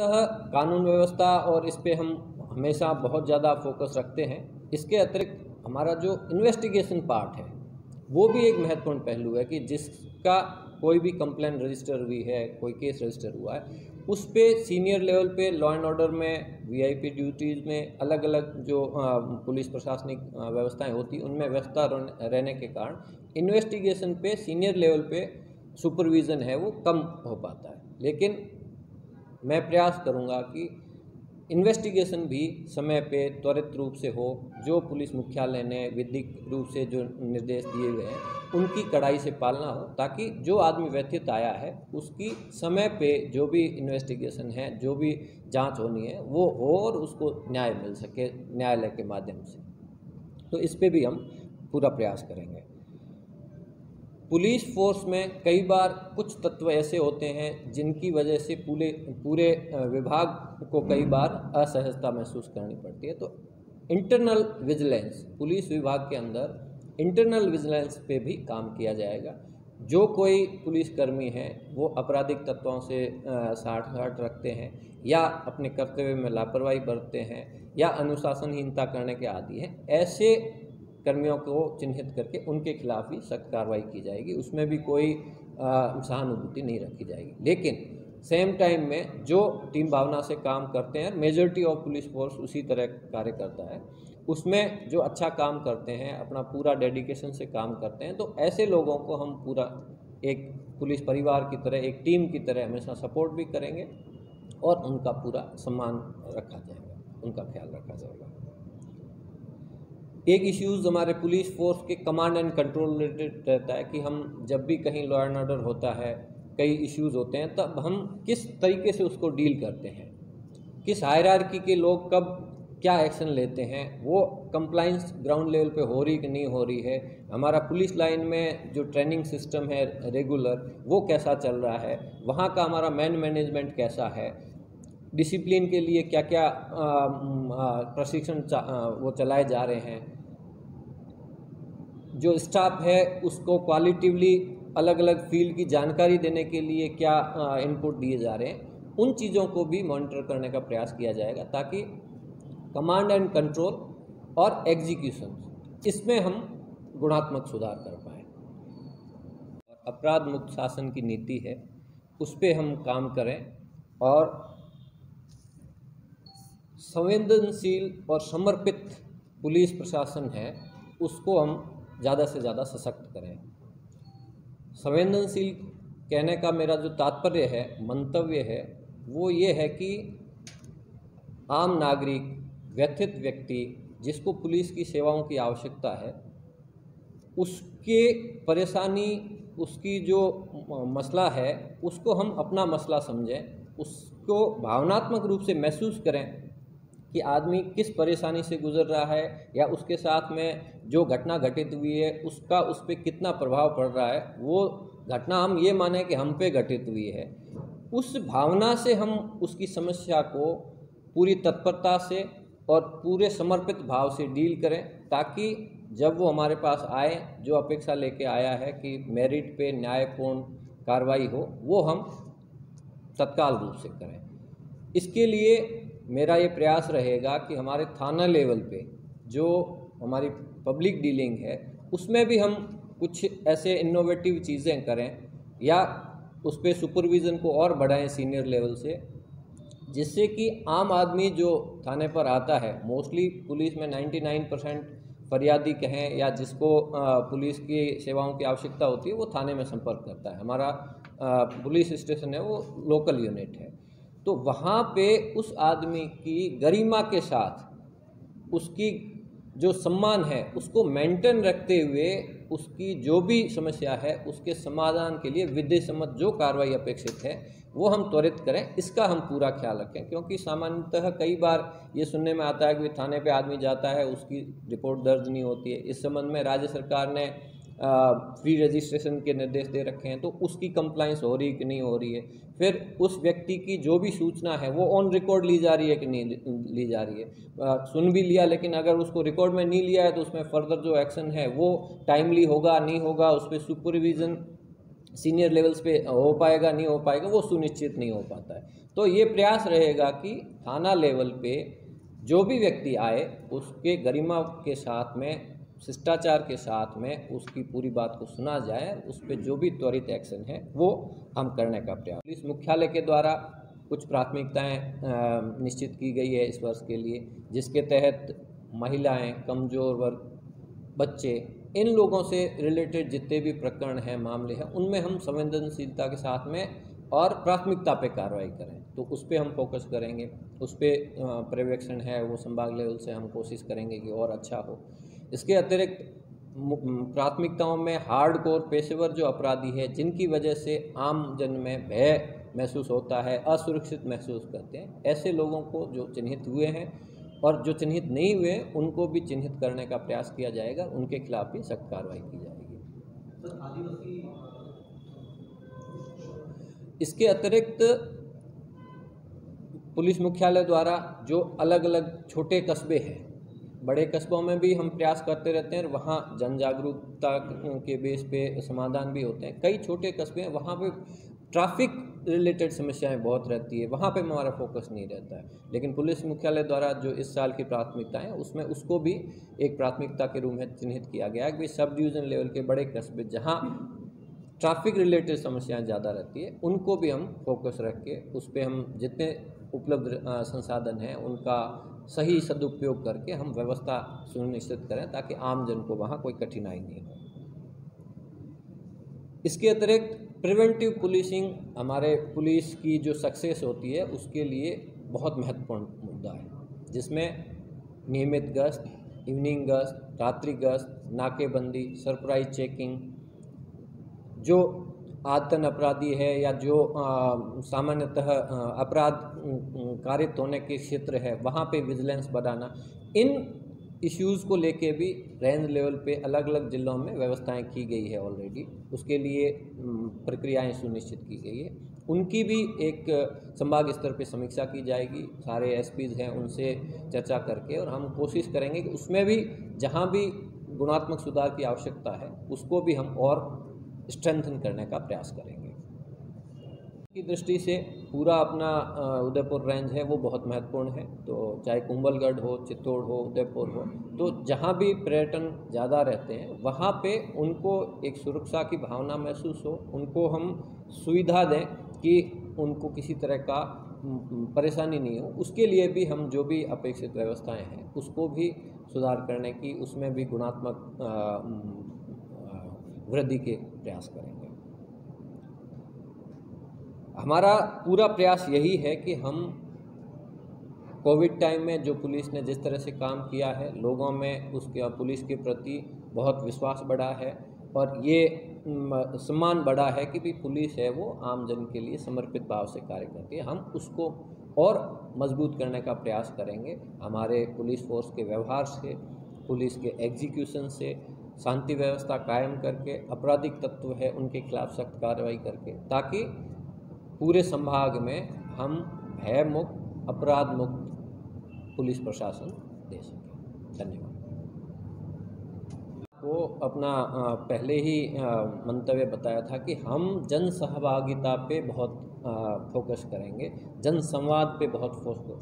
अतः कानून व्यवस्था और इस पर हम हमेशा बहुत ज़्यादा फोकस रखते हैं। इसके अतिरिक्त हमारा जो इन्वेस्टिगेशन पार्ट है, वो भी एक महत्वपूर्ण पहलू है कि जिसका कोई भी कंप्लेन रजिस्टर हुई है, कोई केस रजिस्टर हुआ है, उस पर सीनियर लेवल पे लॉ एंड ऑर्डर में वीआईपी ड्यूटीज़ में अलग अलग जो पुलिस प्रशासनिक व्यवस्थाएँ होती, उनमें व्यवस्था रहने के कारण इन्वेस्टिगेशन पे सीनियर लेवल पे सुपरविज़न है वो कम हो पाता है। लेकिन मैं प्रयास करूँगा कि इन्वेस्टिगेशन भी समय पे त्वरित रूप से हो, जो पुलिस मुख्यालय ने विधिक रूप से जो निर्देश दिए हुए हैं, उनकी कड़ाई से पालना हो, ताकि जो आदमी व्यथित आया है, उसकी समय पे जो भी इन्वेस्टिगेशन है, जो भी जाँच होनी है, वो हो और उसको न्याय मिल सके, न्यायालय के माध्यम से। तो इस पर भी हम पूरा प्रयास करेंगे। पुलिस फोर्स में कई बार कुछ तत्व ऐसे होते हैं जिनकी वजह से पूरे पूरे विभाग को कई बार असहजता महसूस करनी पड़ती है। तो इंटरनल विजिलेंस पुलिस विभाग के अंदर इंटरनल विजिलेंस पे भी काम किया जाएगा। जो कोई पुलिसकर्मी है, वो आपराधिक तत्वों से साठ साठ रखते हैं या अपने कर्तव्य में लापरवाही बरतते हैं या अनुशासनहीनता करने के आदि हैं, ऐसे कर्मियों को चिन्हित करके उनके खिलाफ भी सख्त कार्रवाई की जाएगी। उसमें भी कोई सहानुभूति नहीं रखी जाएगी। लेकिन सेम टाइम में जो टीम भावना से काम करते हैं मेजोरिटी ऑफ़ पुलिस फोर्स उसी तरह कार्य करता है। उसमें जो अच्छा काम करते हैं, अपना पूरा डेडिकेशन से काम करते हैं तो ऐसे लोगों को हम पूरा एक पुलिस परिवार की तरह, एक टीम की तरह हमेशा सपोर्ट भी करेंगे और उनका पूरा सम्मान रखा जाएगा, उनका ख्याल रखा जाएगा। एक इश्यूज़ हमारे पुलिस फोर्स के कमांड एंड कंट्रोल रिलेटेड रहता है कि हम जब भी कहीं लॉ एंड ऑर्डर होता है, कई इश्यूज़ होते हैं, तब हम किस तरीके से उसको डील करते हैं? किस हायरार्की के लोग कब क्या एक्शन लेते हैं? वो कंप्लाइंस ग्राउंड लेवल पे हो रही कि नहीं हो रही है? हमारा पुलिस लाइन में जो ट्रेनिंग सिस्टम है रेगुलर वो कैसा चल रहा है? वहाँ का हमारा मैन मैनेजमेंट कैसा है? डिसिप्लिन के लिए क्या क्या प्रशिक्षण वो चलाए जा रहे हैं। जो स्टाफ है उसको क्वालिटिवली अलग अलग फ़ील्ड की जानकारी देने के लिए क्या इनपुट दिए जा रहे हैं, उन चीज़ों को भी मॉनिटर करने का प्रयास किया जाएगा ताकि कमांड एंड कंट्रोल और एग्जीक्यूशन इसमें हम गुणात्मक सुधार कर पाए। अपराध मुक्त शासन की नीति है, उस पर हम काम करें और संवेदनशील और समर्पित पुलिस प्रशासन है, उसको हम ज़्यादा से ज़्यादा सशक्त करें। संवेदनशील कहने का मेरा जो तात्पर्य है, मंतव्य है, वो ये है कि आम नागरिक, व्यथित व्यक्ति जिसको पुलिस की सेवाओं की आवश्यकता है, उसके परेशानी, उसकी जो मसला है, उसको हम अपना मसला समझें, उसको भावनात्मक रूप से महसूस करें कि आदमी किस परेशानी से गुजर रहा है या उसके साथ में जो घटना घटित हुई है, उसका उस पर कितना प्रभाव पड़ रहा है, वो घटना हम ये माने कि हम पे घटित हुई है। उस भावना से हम उसकी समस्या को पूरी तत्परता से और पूरे समर्पित भाव से डील करें ताकि जब वो हमारे पास आए, जो अपेक्षा लेके आया है कि मेरिट पे न्यायपूर्ण कार्रवाई हो, वो हम तत्काल रूप से करें। इसके लिए मेरा ये प्रयास रहेगा कि हमारे थाना लेवल पे जो हमारी पब्लिक डीलिंग है, उसमें भी हम कुछ ऐसे इनोवेटिव चीज़ें करें या उस पर सुपरविज़न को और बढ़ाएँ सीनियर लेवल से, जिससे कि आम आदमी जो थाने पर आता है मोस्टली पुलिस में 99 परसेंट फरियादी कहें या जिसको पुलिस की सेवाओं की आवश्यकता होती है, वो थाने में संपर्क करता है। हमारा पुलिस स्टेशन है, वो लोकल यूनिट है। तो वहाँ पे उस आदमी की गरिमा के साथ उसकी जो सम्मान है, उसको मेंटेन रखते हुए उसकी जो भी समस्या है, उसके समाधान के लिए विधि सम्मत जो कार्रवाई अपेक्षित है, वो हम त्वरित करें। इसका हम पूरा ख्याल रखें, क्योंकि सामान्यतः कई बार ये सुनने में आता है कि थाने पे आदमी जाता है, उसकी रिपोर्ट दर्ज नहीं होती है। इस संबंध में राज्य सरकार ने फ्री रजिस्ट्रेशन के निर्देश दे रखे हैं तो उसकी कंप्लाइंस हो रही है कि नहीं हो रही है? फिर उस व्यक्ति की जो भी सूचना है वो ऑन रिकॉर्ड ली जा रही है कि नहीं ली जा रही है? आ, सुन भी लिया लेकिन अगर उसको रिकॉर्ड में नहीं लिया है तो उसमें फर्दर जो एक्शन है वो टाइमली होगा नहीं होगा उस पर सुपरविज़न सीनियर लेवल्स पे हो पाएगा नहीं हो पाएगा वो सुनिश्चित नहीं हो पाता है। तो ये प्रयास रहेगा कि थाना लेवल पे जो भी व्यक्ति आए उसके गरिमा के साथ में शिष्टाचार के साथ में उसकी पूरी बात को सुना जाए, उस पर जो भी त्वरित एक्शन है, वो हम करने का प्रयास। पुलिस मुख्यालय के द्वारा कुछ प्राथमिकताएँ निश्चित की गई है इस वर्ष के लिए, जिसके तहत महिलाएँ, कमज़ोर वर्ग, बच्चे, इन लोगों से रिलेटेड जितने भी प्रकरण हैं, मामले हैं, उनमें हम संवेदनशीलता के साथ में और प्राथमिकता पे कार्रवाई करें। तो उस पर हम फोकस करेंगे, उस पर पर्यवेक्षण है, वो संभाग लेवल से हम कोशिश करेंगे कि और अच्छा हो। इसके अतिरिक्त प्राथमिकताओं में हार्ड कोर पेशेवर जो अपराधी है जिनकी वजह से आम जन में भय महसूस होता है असुरक्षित महसूस करते हैं ऐसे लोगों को जो चिन्हित हुए हैं और जो चिन्हित नहीं हुए उनको भी चिन्हित करने का प्रयास किया जाएगा उनके खिलाफ भी सख्त कार्रवाई की जाएगी। इसके अतिरिक्त पुलिस मुख्यालय द्वारा जो अलग अलग छोटे कस्बे हैं बड़े कस्बों में भी हम प्रयास करते रहते हैं और वहाँ जन जागरूकता के बेस पे समाधान भी होते हैं। कई छोटे कस्बे हैं, वहाँ पे ट्रैफ़िक रिलेटेड समस्याएँ बहुत रहती है, वहाँ पे हमारा फोकस नहीं रहता है। लेकिन पुलिस मुख्यालय द्वारा जो इस साल की प्राथमिकता है, उसमें उसको भी एक प्राथमिकता के रूप में चिन्हित किया गया है कि सब डिवीज़न लेवल के बड़े कस्बे जहाँ ट्रैफ़िक रिलेटेड समस्याएँ ज़्यादा रहती है, उनको भी हम फोकस रख के उस पर हम जितने उपलब्ध संसाधन हैं, उनका सही सदुपयोग करके हम व्यवस्था सुनिश्चित करें ताकि आम जन को वहाँ कोई कठिनाई नहीं हो। इसके अतिरिक्त प्रिवेंटिव पुलिसिंग हमारे पुलिस की जो सक्सेस होती है उसके लिए बहुत महत्वपूर्ण मुद्दा है, जिसमें नियमित गश्त, इवनिंग गश्त, रात्रि गश्त, नाकेबंदी, सरप्राइज़ चेकिंग, जो आदतन अपराधी है या जो सामान्यतः अपराध कारित होने के क्षेत्र है, वहाँ पे विजिलेंस बढ़ाना। इन इश्यूज़ को लेके भी रेंज लेवल पे अलग अलग ज़िलों में व्यवस्थाएँ की गई है ऑलरेडी उसके लिए प्रक्रियाएँ सुनिश्चित की गई है। उनकी भी एक, संभाग स्तर पे समीक्षा की जाएगी। सारे एस हैं, उनसे चर्चा करके और हम कोशिश करेंगे कि उसमें भी जहाँ भी गुणात्मक सुधार की आवश्यकता है, उसको भी हम और स्ट्रेंथन करने का प्रयास करेंगे। की दृष्टि से पूरा अपना उदयपुर रेंज है, वो बहुत महत्वपूर्ण है। तो चाहे कुंभलगढ़ हो, चित्तौड़ हो, उदयपुर हो तो जहाँ भी पर्यटन ज़्यादा रहते हैं, वहाँ पे उनको एक सुरक्षा की भावना महसूस हो, उनको हम सुविधा दें कि उनको किसी तरह का परेशानी नहीं हो। उसके लिए भी हम जो भी अपेक्षित व्यवस्थाएँ हैं, उसको भी सुधार करने की, उसमें भी गुणात्मक वृद्धि के प्रयास करेंगे। हमारा पूरा प्रयास यही है कि हम कोविड टाइम में जो पुलिस ने जिस तरह से काम किया है, लोगों में उसके पुलिस के प्रति बहुत विश्वास बढ़ा है और ये सम्मान बढ़ा है कि भी पुलिस है वो आम जन के लिए समर्पित भाव से कार्य करती है। हम उसको और मज़बूत करने का प्रयास करेंगे। हमारे पुलिस फोर्स के व्यवहार से, पुलिस के एग्जीक्यूशन से शांति व्यवस्था कायम करके आपराधिक तत्व है, उनके खिलाफ सख्त कार्रवाई करके, ताकि पूरे संभाग में हम भय मुक्त अपराध मुक्त पुलिस प्रशासन दे सकें। धन्यवाद। वो अपना पहले ही मंतव्य बताया था कि हम जन सहभागिता पे बहुत फोकस करेंगे जन संवाद पे बहुत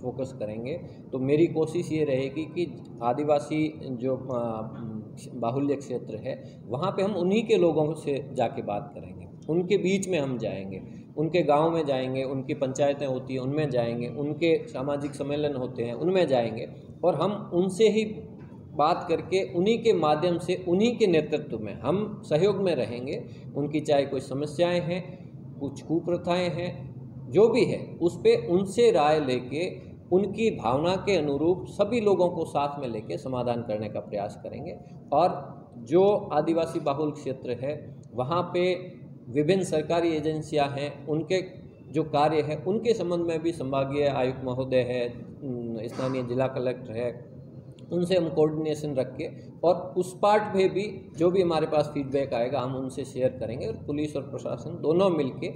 फोकस करेंगे। तो मेरी कोशिश ये रहेगी कि आदिवासी जो बाहुल्य क्षेत्र है, वहाँ पे हम उन्हीं के लोगों से जाके बात करेंगे। उनके बीच में हम जाएँगे, उनके गाँव में जाएँगे, उनकी पंचायतें होती हैं, उनमें जाएँगे, उनके सामाजिक सम्मेलन होते हैं, उनमें जाएँगे और हम उनसे ही बात करके उन्हीं के माध्यम से, उन्हीं के नेतृत्व में हम सहयोग में रहेंगे। उनकी चाहे कोई समस्याएँ हैं, कुछ कुप्रथाएँ हैं, जो भी है, उस पर उनसे राय लेके उनकी भावना के अनुरूप सभी लोगों को साथ में लेके समाधान करने का प्रयास करेंगे। और जो आदिवासी बाहुल क्षेत्र है, वहाँ पे विभिन्न सरकारी एजेंसियाँ हैं, उनके जो कार्य है, उनके संबंध में भी संभागीय आयुक्त महोदय है स्थानीय जिला कलेक्टर है, उनसे हम कोऑर्डिनेशन रख के और उस पार्ट में भी जो भी हमारे पास फीडबैक आएगा, हम उनसे शेयर करेंगे और पुलिस और प्रशासन दोनों मिलके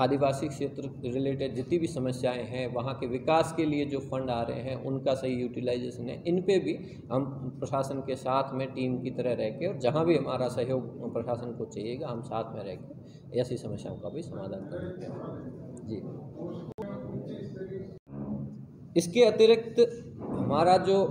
आदिवासी क्षेत्र रिलेटेड जितनी भी समस्याएँ हैं, वहाँ के विकास के लिए जो फंड आ रहे हैं, उनका सही यूटिलाइजेशन है। इन पे भी हम प्रशासन के साथ में टीम की तरह रह के और जहाँ भी हमारा सहयोग प्रशासन को चाहिएगा, हम साथ में रह के ऐसी समस्याओं का भी समाधान करेंगे जी। इसके अतिरिक्त हमारा जो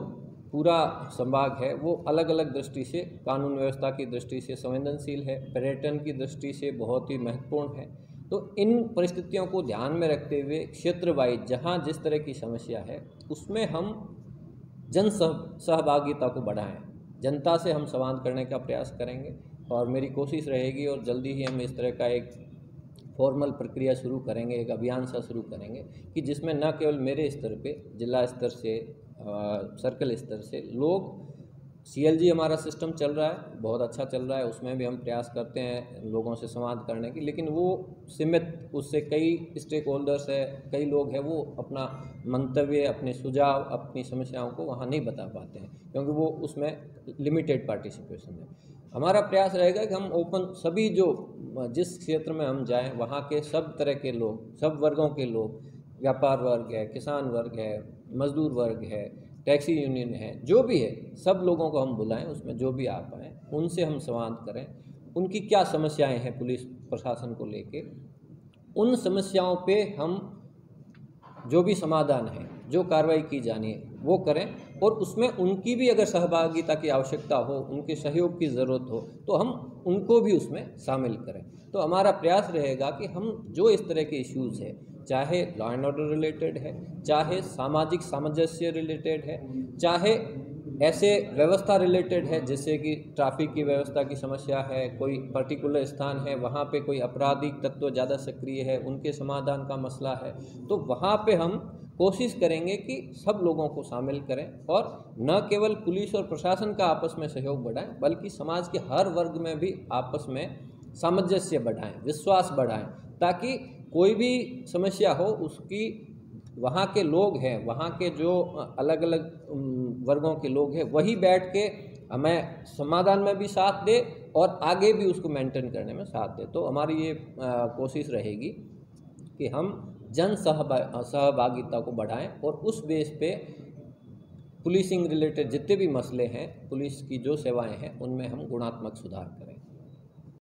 पूरा संभाग है, वो अलग अलग दृष्टि से, कानून व्यवस्था की दृष्टि से संवेदनशील है, पर्यटन की दृष्टि से बहुत ही महत्वपूर्ण है। तो इन परिस्थितियों को ध्यान में रखते हुए क्षेत्र वाइज जहाँ जिस तरह की समस्या है उसमें हम जन सह सहभागिता को बढ़ाएँ। जनता से हम संवाद करने का प्रयास करेंगे और मेरी कोशिश रहेगी और जल्दी ही हम इस तरह का एक फॉर्मल प्रक्रिया शुरू करेंगे एक अभियान सा शुरू करेंगे कि जिसमें न केवल मेरे स्तर पे जिला स्तर से आ, सर्कल स्तर से लोग सीएलजी हमारा सिस्टम चल रहा है, बहुत अच्छा चल रहा है, उसमें भी हम प्रयास करते हैं लोगों से संवाद करने की, लेकिन वो सीमित, उससे कई स्टेक होल्डर्स है, कई लोग हैं, वो अपना मंतव्य, अपने सुझाव, अपनी समस्याओं को वहाँ नहीं बता पाते हैं, क्योंकि वो उसमें लिमिटेड पार्टिसिपेशन है। हमारा प्रयास रहेगा कि हम ओपन सभी जो, जिस क्षेत्र में हम जाएँ, वहाँ के सब तरह के लोग, सब वर्गों के लोग, व्यापार वर्ग है, किसान वर्ग है, मजदूर वर्ग है टैक्सी यूनियन है, जो भी है, सब लोगों को हम बुलाएँ, उसमें जो भी आ पाएँ उनसे हम संवाद करें। उनकी क्या समस्याएँ हैं पुलिस प्रशासन को लेके? उन समस्याओं पे हम जो भी समाधान है, जो कार्रवाई की जानी है, वो करें और उसमें उनकी भी अगर सहभागिता की आवश्यकता हो, उनके सहयोग की ज़रूरत हो तो हम उनको भी उसमें शामिल करें। तो हमारा प्रयास रहेगा कि हम जो इस तरह के इश्यूज़ है चाहे लॉ एंड ऑर्डर रिलेटेड है, चाहे सामाजिक सामंजस्य रिलेटेड है, चाहे ऐसे व्यवस्था रिलेटेड है, जैसे कि ट्रैफ़िक की व्यवस्था की समस्या है, कोई पर्टिकुलर स्थान है, वहाँ पे कोई आपराधिक तत्व ज़्यादा सक्रिय है, उनके समाधान का मसला है तो वहाँ पे हम कोशिश करेंगे कि सब लोगों को शामिल करें और न केवल पुलिस और प्रशासन का आपस में सहयोग बढ़ाएँ, बल्कि समाज के हर वर्ग में भी आपस में सामंजस्य बढ़ाएँ, विश्वास बढ़ाएँ, ताकि कोई भी समस्या हो, उसकी वहाँ के लोग हैं, वहाँ के जो अलग अलग वर्गों के लोग हैं, वही बैठ के हमें समाधान में भी साथ दे और आगे भी उसको मेंटेन करने में साथ दे। तो हमारी ये कोशिश रहेगी कि हम जन सहभा सहभागिता को बढ़ाएँ और उस बेस पे पुलिसिंग रिलेटेड जितने भी मसले हैं, पुलिस की जो सेवाएँ हैं, उनमें हम गुणात्मक सुधार करें।